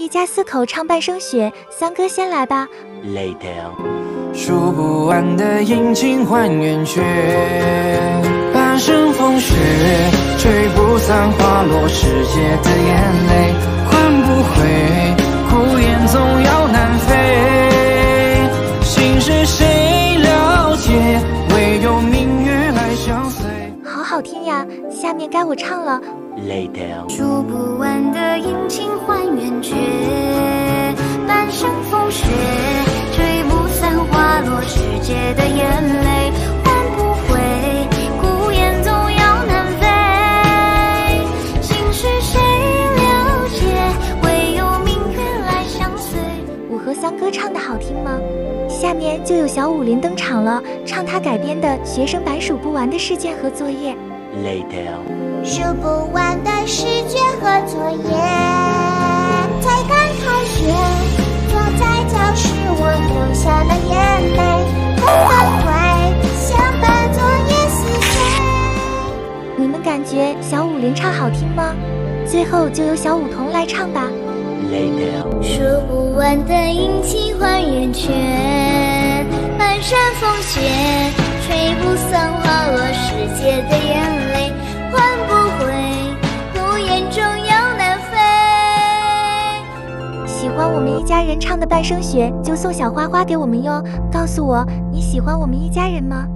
一家四口唱半生雪，三哥先来吧。Later，数不完的阴晴换圆缺，半生风雪，吹不散花落时节的眼泪，换不回，好好听呀，下面该我唱了。Later，数不完的阴晴换圆缺，半生风雪，吹不散花落时节的眼泪，换不回，孤雁总要南飞。心事谁了解？唯有明月来相随。我和三哥唱的好听吗？下面就有小武林登场了，唱他改编的《学生版数不完的试卷和作业》。Later，数不完的试卷和作业，才刚开学，坐在教室我流下了眼泪，会不会想把作业撕碎？你们感觉小武林唱好听吗？最后就由小舞童来唱吧。Later，数不完的阴晴换圆缺，风雪，吹不散花落时节的眼泪，换不回，孤雁终要南飞。喜欢我们一家人唱的《半生雪》，就送小花花给我们哟。告诉我你喜欢我们一家人吗？